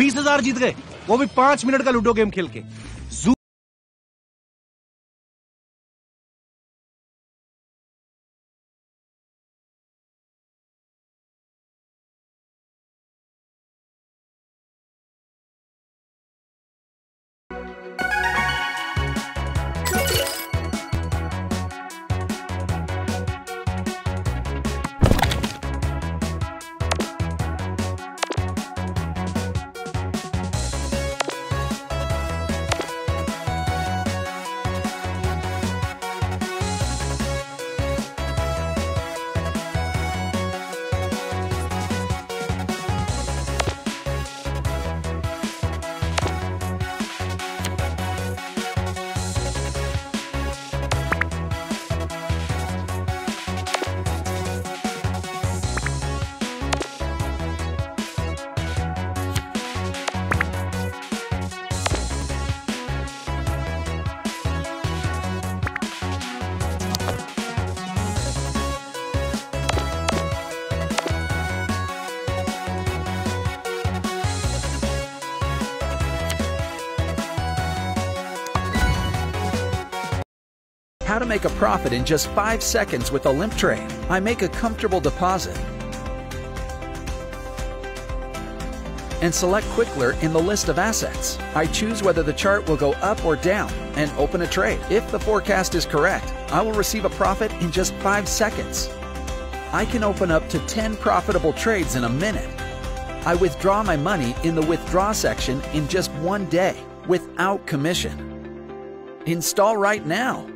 बीस हज़ार जीत गए वो भी पाँच मिनट का लूडो गेम खेल के। To make a profit in just 5 seconds with a limp trade. I make a comfortable deposit and select Quickler in the list of assets. I choose whether the chart will go up or down and open a trade. If the forecast is correct, I will receive a profit in just 5 seconds. I can open up to 10 profitable trades in a minute. I withdraw my money in the withdraw section in just one day without commission. Install right now.